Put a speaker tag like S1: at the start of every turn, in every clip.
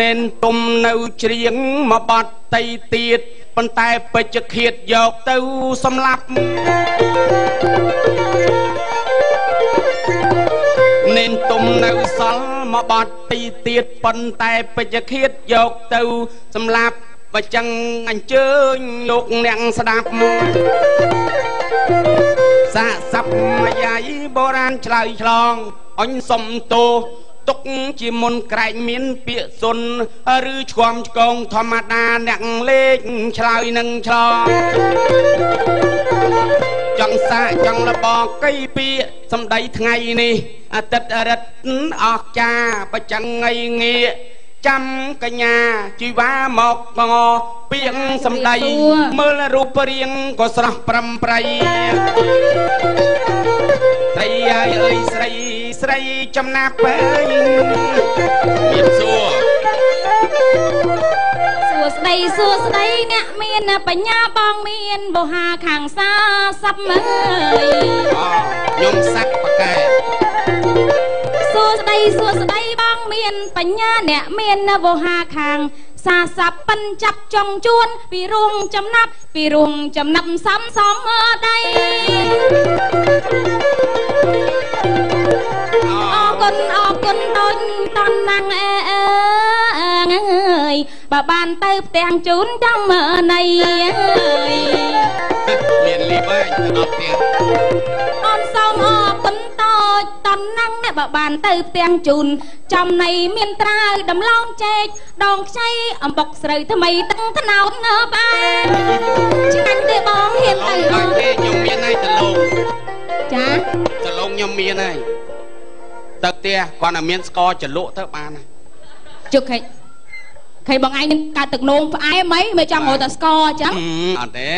S1: នេនទុំនៅច្រៀងមកបាត់តីទៀតប៉ុន្តែពេជ្ជឃាតយកទៅសម្លាប់នេនទុំនៅសល់មកបាត់ទីទៀតប៉ុន្តែពេជ្ជឃាតយកទៅសម្លាប់បើចឹងអញ្ជើញលោកអ្នកស្ដាប់សាកសັບមួយយាយបុរាណឆ្លើយឆ្លងអញសុំទោស ទុកជាមុនក្រែកមានពាក្យសុនឬឆ្គំឆ្កងធម្មតាអ្នកលេខឆ្លើយនឹងឆ្លងចង់សាកចង់លបកៃពីសំដីថ្ងៃនេះអាទិត្យរិទ្ធអស់ចាបច្ចੰងៃងាចាំកញ្ញាជីវ៉ាមកងពីងសំដីមើលរូបរាងក៏ស្រស់ប្រំប្រៃស្រីអើយអើយស្រី ស្រីចំណាប់អើយមានសួរ
S2: សួស្ដីសួស្ដីអ្នកមានបញ្ញាបងមានបោហាខាងសាសັບមើយ
S1: អូខ្ញុំសាក់ប៉កែ
S2: សួស្ដីសួស្ដីបងមានបញ្ញាអ្នកមានបោហាខាងសាសັບប៉ិនចាប់ចង់ជួនពីរួងចំណាប់ពីរួងចំណាប់សំសំដៃ អរគុណដូចតន់ណាំងអើអើយបើបានទៅផ្ទាំងជូនចង់មើលណៃអើយ
S1: មានលីបហើយទៅដល់ផ្ទះ
S2: អូនសូមអរគុណតូចតន់ណាំងបើបានទៅផ្ទាំងជូនចំណៃមានត្រាវដំឡូងចេកដងខ្ចីអំបុកស្រូវថ្មីទឹកថ្នោតងើបអើឆ្ងាញ់ទេបងហ៊ាន
S1: ឡ
S2: ទៅ
S1: ង
S2: អ
S1: បាញ់ទេខ្ញុំមានហើយដលង
S2: ចា
S1: ដលងខ្ញុំមានហើយ ទៅផ្ទះគាត់តែមានស្ករចលក់ទៅបានហើយ
S2: ជឹកខេខេបងឯងមានកើតទឹកនោមផ្អែមអីមិនចង់រត់តែស្ករអញ្ចឹង
S1: ហឹមអត់ទេ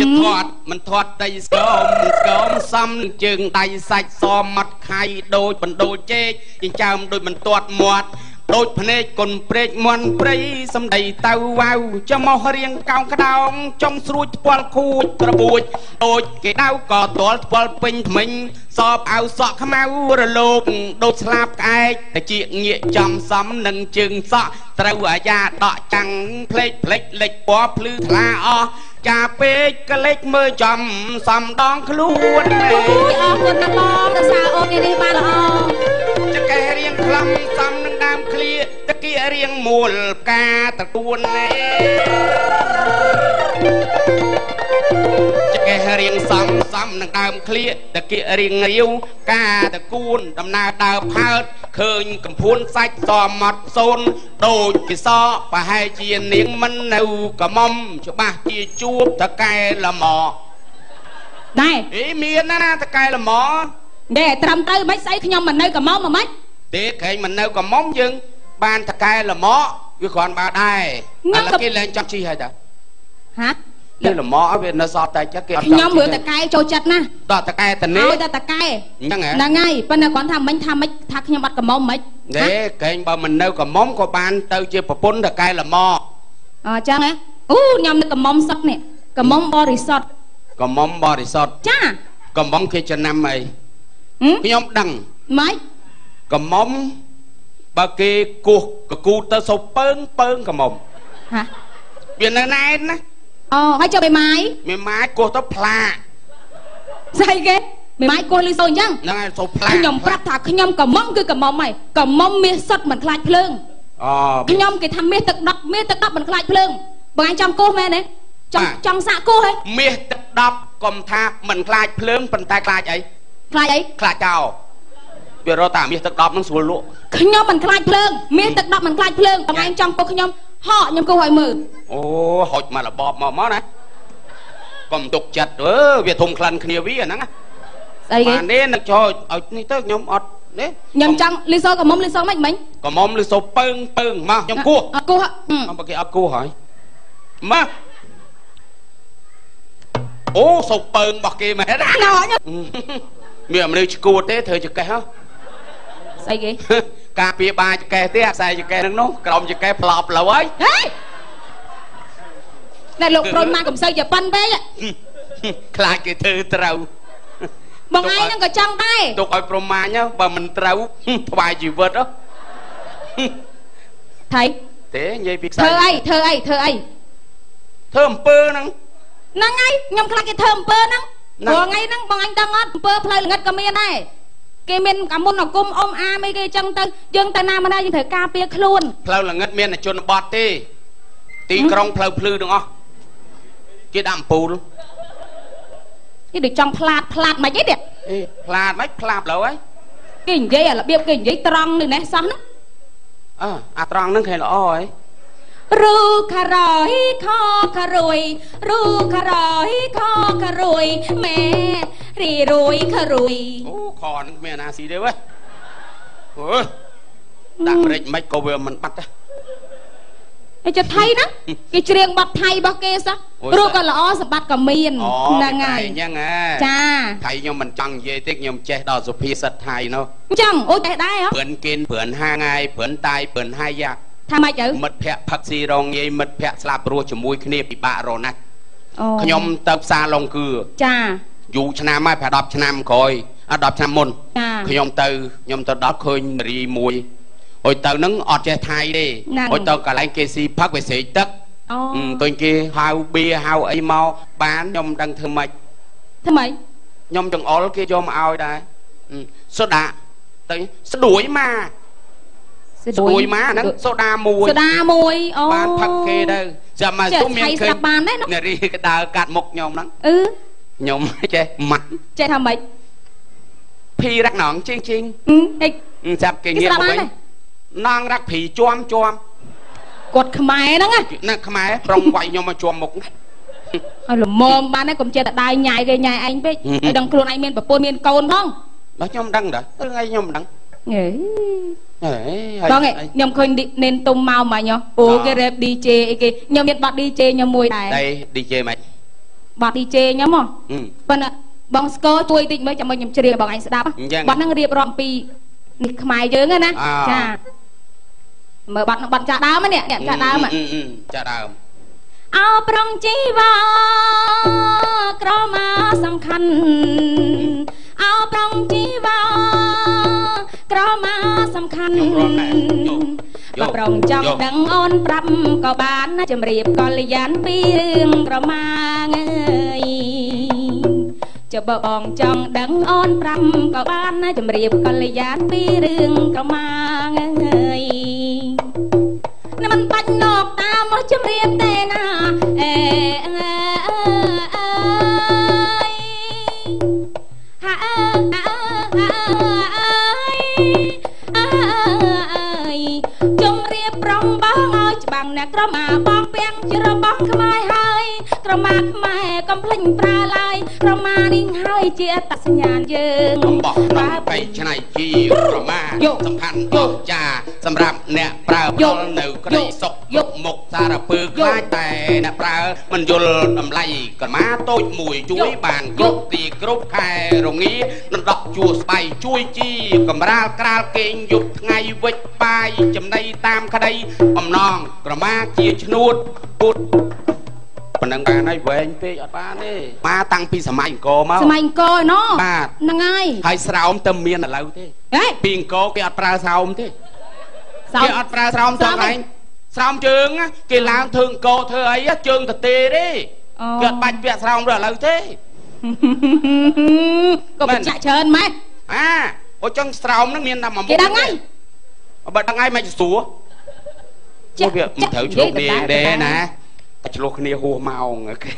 S1: ជិតធាត់មិនធាត់ដីស្គមស្គមសំនឹងជើងដៃសាច់សមាត់ខៃដូចបណ្ដូលជេកចិញ្ចើមដូចមិនទាត់មាត់ ដូចភ្នែកគុនព្រែកមន់ព្រៃសំដីទៅវ៉ាវចំមោះរៀងកោងក្តោងចង់ស្រួចថ្ពាល់ខួចក្របួចដូចគេដៅក៏ទាល់ថ្ពាល់ពេញថ្មិញសបអៅសក់ខ្មៅរលោបដូចស្លាបក្អែកតែជាងាកចំសំនឹងជើងសក់ត្រូវអាយ៉ាដកចាំងផ្លេចផ្លេចលេចពណ៌ភ្លឺថ្លាអស់ចាពេកក៏លេចមើលចំសំដងខ្លួន
S2: អូយអរគុណណាស់បងរសារអូននេះនេះបានល្អ
S1: ចកេះរៀងខ្លំសំនឹង ដើមឃ្លាតកៀរៀងមូលផ្កាត្រទួនណែចកេះរៀងសំសំនឹងដើមឃ្លាតកៀរៀងរាវកាតគួនដំណើរដើរផើតឃើញកំភួនសាច់សមមត់សូនដូចពិសោប្រហែលជានាងមិននៅកមុំច្បាស់ជាជួបតកែល្ម
S2: ដែរ
S1: អេមានណាតកែល្ម
S2: ដែរត្រឹមត្រូវមិនស្អីខ្ញុំមិននៅកមុំមិន
S1: ទេក្រែងមិននៅកមុំយើង បានតកែល្មកវាគ្រាន់បើដែរឥឡូវគេលែងចង់ជីហើយតា
S2: ហា
S1: លេល្មកឲ្យវានៅសល់តែចិត្តគេអត់
S2: ខ្ញុំមើលតកែចូលចិត្តណាស់
S1: តតកែតនេះ
S2: ឲ្យតែតកែ
S1: អញ្ចឹងហ៎
S2: ហ្នឹងហើយប៉ុន្តែគាត់ថាមិញថាមិញថាខ្ញុំអត់កមុំមិន
S1: ទេក្រែងបើមិននៅកមុំក៏បានទៅជាប្រពន្ធតកែល្មក
S2: អញ្ចឹងហ៎អូខ្ញុំនៅកមុំសឹកនេះកមុំបរិសុទ្ធ
S1: កមុំបរិសុទ្ធ
S2: ចា
S1: កមុំគេចំណាំអី
S2: ហឹម
S1: ខ្ញុំដឹង
S2: ម៉េច
S1: កមុំបើគេគោះកគូទៅសូវពើងពើងកមុំ
S2: ហា
S1: វានៅណែនណា
S2: អូហើយចុះបេម៉ាយ
S1: មេម៉ាយគោះទៅផ្លា
S2: ស្អីគេបេម៉ាយគោះលឺសូរអញ្ចឹង
S1: ហ្នឹងហើយសូវផ្លា
S2: ខ្ញុំប្រាប់ថាខ្ញុំកមុំគឺកមុំហើយកមុំមាសសុទ្ធមិនខ្លាចភ្លើង
S1: អូ
S2: ខ្ញុំគេថាមាសទឹកដប់មាសទឹកដប់មិនខ្លាចភ្លើងបងឯងចង់គោះមែនទេចង់
S1: បាទ
S2: ចង់សាក់គោះហ៎
S1: មាសទឹកដប់កុំថាមិនខ្លាចភ្លើងប៉ុន្តែខ្លាចអី
S2: ខ្លាចអី
S1: ខ្លាចចោល វារត់តាមាសទឹកដប់នឹងស្រួលលក់
S2: ខ្ញុំមិនខ្លាចភ្លើងមាសទឹកដប់មិនខ្លាចភ្លើងបងឯងចង់គោះខ្ញុំហកខ្ញុំគោះឲ្យមើល
S1: អូហុចមករបបមកមកណាកុំទុកចិត្តអឺវាធំក្លិនគ្នាវាហ្នឹងណា
S2: ស្អីគេ
S1: បានទេនឹកចូលឲ្យនេះទៅខ្ញុំអត់នេះ
S2: ខ្ញុំចង់លីសូកមុំលីសូមិនមិញ
S1: កុំមុំឬសូពើងពើងមកខ្ញុំគោះ
S2: អត់គោះហឹម
S1: មកបើគេអត់គោះហើយមកអូសូពើងរបស់គេមែនណា
S2: ណ៎ខ្ញុំ
S1: មានមនុស្សឈួតទេធ្វើចកេះហ៎
S2: ស្អីគេ
S1: ការពារបាចកេះទេអាខ្សែចកេះហ្នឹងនោះក្រោមចកេះផ្លប់លើហើយ
S2: ហេតែលោកប្រុញមកកំសើជាប៉ិនពេក
S1: ខ្លាចគេធ្វើត្រូវ
S2: បងឯងហ្នឹងក៏ចង់ដែរ
S1: ទុកឲ្យប្រមាញបើមិនត្រូវថ្វាយជីវិតហ៎
S2: ថៃ
S1: ទេនិយាយពីខ្សែ
S2: ធ្វើអីធ្វើអីធ្វើអី
S1: ធ្វើអំពើហ្នឹង
S2: ហ្នឹងហើយខ្ញុំខ្លាចគេធ្វើអំពើហ្នឹង
S1: ហ្នឹង
S2: ព្រោះថ្ងៃហ្នឹងបងអញដឹងអត់អំពើផ្លូវល្ងិតក៏មានដែរ គេមានកាមុនអគុំអ៊ំអាមអីគេអញ្ចឹងទៅយើងទៅណាមកណាយើងត្រូវការពារខ្លួន
S1: ផ្លូវល្ងិតមានតែជនបទទេ ទីក្រុងផ្លូវភ្លឺទាំងអស់គេដាក់អំពូល
S2: នេះដូចចង់ផ្លាតផ្លាតមិនអីទៀត
S1: អេផ្លាតមិនផ្លាតលើហើយ
S2: គេនិយាយអារបៀបគេនិយាយត្រង់នេះណេះសោះហ្នឹង
S1: អើអាត្រង់ហ្នឹងគេល្អហើយ
S2: រូការយខការួយរូការយខការួយម៉ែ រីរួយខារួយ
S1: អូខហ្នឹងគ្មានអាណាស៊ីទេវើអូយដាក់ម្រេចមិនក៏វាមិនបាត់ដែរ
S2: ឯចុះថៃហ្នឹងគេច្រៀងបទថៃរបស់គេសោះ
S1: អូយ
S2: រូបក៏ល្អសម្បត្តិក៏មាន
S1: អូ
S2: ហ្នឹងហើយ
S1: អញ្ចឹងហ៎
S2: ចា
S1: ថៃខ្ញុំមិនចង់និយាយទេខ្ញុំចេះដល់សុភាសិតថៃនោះ
S2: អញ្ចឹងអូយតែដែរហ៎
S1: ព្រឿនគិនព្រឿនហាងាយព្រឿនតាយព្រឿនហាយ៉ា
S2: ថាម៉េចទៅ
S1: មិត្តភ័ក្តិផឹកស៊ីរងងាយមិត្តភ័ក្តិស្លាប់រស់ជាមួយគ្នាពិបាករណាស់
S2: អូ
S1: ខ្ញុំទៅផ្សារឡុងគឺ
S2: ចា
S1: យូរឆ្នាំហើយប្រហែល10ឆ្នាំក្រោយអត់10ឆ្នាំមុន
S2: ចា
S1: ខ្ញុំទៅខ្ញុំទៅដល់ឃើញនារីមួយហួយទៅនឹងអត់ចេះថៃទេ
S2: ហ្នឹង
S1: ហួយទៅកន្លែងគេស៊ីផឹកវាស្រេកទឹក
S2: អូ
S1: អឺឃើញគេហៅបៀហៅអីមកបានខ្ញុំមិនដឹងធ្វើម៉េច
S2: ធ្វើម៉េច
S1: ខ្ញុំចង្អុលគេយកមកឲ្យដែរអឺសូដាទៅស្ដួយមកស្ដួយមកហ្នឹងសូដាមួយ
S2: សូដាមួយអូ
S1: បានផឹកគេទៅចាំមក
S2: ចេះ
S1: ទុំមាន
S2: ថៃ
S1: ឃើ
S2: ស្ដា
S1: ញ
S2: ប់បានដែរនោះ
S1: នារីក៏ដើរកាត់មុខខ្ញុំហ្នឹង
S2: អឺ
S1: ខ្ញុំចេះម៉ាត់
S2: ចេះថាម៉េច
S1: ភីរកណងជីងជីង
S2: អឺហេ
S1: អឺចាប់គេ
S2: គេ
S1: ងាក
S2: ស្ដាប់
S1: មក
S2: បាន
S1: វិញ
S2: ទេ
S1: ណងរកភីជួមជួម
S2: គាត់ខ្មែរហ្នឹងណា
S1: ណាខ្មែរប្រុងវាយខ្ញុំមកជួមមុខ
S2: ឲ្យល្មមបានហើយកុំចេះតែដាយញ៉ាយគេញ៉ាយឯងពេក
S1: ហឹម
S2: ឲ្យដឹងខ្លួនឯងមានប្រពន្ធមានកូនផង
S1: ដល់ខ្ញុំដឹងដែររឿងអីខ្ញុំមិនដឹង
S2: ហេ
S1: អេ
S2: បងឯងខ្ញុំឃើញនេនទុំមកមិញហ៎អូគេរ៉េប DJ អីគេខ្ញុំមានបទ DJ ខ្ញុំមួយដែរ
S1: ដៃ DJ មិន
S2: បទ DJ ខ្ញុំហ៎
S1: ហឹម
S2: ប៉ុន្តែបងស្គរជួយតិចមើលចាំមើលខ្ញុំច្រៀងបងឯងស្ដាប់
S1: អញ្ចឹង
S2: បទហ្នឹងរៀបរាប់ពីនេះខ្មែរយើងហ្នឹងណា
S1: អ่า
S2: ចាមើលបទហ្នឹងបទចាស់ដើមហ្នឹងនេះចាស់ដើមហ៎
S1: អឺអឺចាស់ដើម
S2: អោប្រងជីវ៉ាក្រមាសំខាន់អោប្រងជីវ៉ាក្រមាសំខាន់
S1: ខ្ញុំរត់ដែរយកយក
S2: បើប្រងចង់
S1: យក
S2: ដឹងអូនប្រាប់ក៏បានណាជំរាបកល្យានពីរឿងក្រមាងើយចុះបើបងចង់ដឹងអូនប្រាប់ក៏បានណាជំរាបកល្យានពីរឿងក្រមាងើយនេះមិនបាច់នកតាមមកជំរាបទេណាអេអើអើ ក្រមាខ្មែរកំភ្លេចប្រើឡើយក្រមានេះហើយជាអត្តសញ្ញាណយើង
S1: អំបោះនំបៃឆ្នៃជាប្រមា
S2: យក
S1: សំខាន់
S2: យ
S1: យកកចាសម្រាប់អ្នកប្រើប្រាស់នៅក្តីសុខ
S2: យក
S1: មុខសារពើខ្លាចតែអ្នកប្រើមិនយល់តម្លៃក្រមាតូចមួយជួយ
S2: យក
S1: បានគ្រប់ទីគ្រប់ខែរងាដណ្ដក់ជួស្បៃជួយជីកំរាលក្រាលគេងយប់ថ្ងៃវិចបាយចំណៃតាមក្តីអំណងក្រមាជាឈ្នួតពុត ប៉ុណ្ណឹងបានហើយវែងពេកអត់បានទេមកតាំងពីសម័យអង្គរមក
S2: សម័យអង្គរណោះ
S1: បាទ
S2: ហ្នឹងហើយ
S1: ហើយស្រោមទៅមានឥឡូវទេ
S2: ហេ
S1: ពីអង្គរគេអត់ប្រើស្រោមទេ
S2: សោ
S1: គេអត់ប្រើស្រោម
S2: ស្រោ
S1: ទៅ
S2: ម
S1: កន្លែងស្រោមជើងណាគេឡើងធ្វើអង្គរធ្វើអីជើងទៅទេទេ
S2: អូ
S1: គេអត់បាច់ពាក់ស្រោមទៅឥឡូវទេ
S2: ក៏បញ្ជាក់ច្រើនម៉េច
S1: អាអូចឹងស្រោមហ្នឹងមានតែមួយមុខ
S2: គេដឹងហើយ
S1: បើដឹងហើយមិនស្រួល
S2: ចា
S1: មកវាមិនត្រូវឆ្លុះគ្នា
S2: និយាយដដែល
S1: ទេ
S2: ដដែល
S1: ណាតែ ឆ្លុះគ្នាហួសម៉ោងអូខេ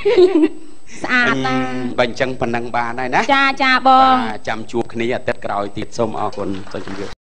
S2: ស្អាតណាស់
S1: បើអញ្ចឹងប៉ុណ្ណឹងបានហើយណា
S2: ចាចាបង
S1: បាទចាំជួបគ្នាអាទិត្យក្រោយទៀតសូមអរគុណសូមជម្រាប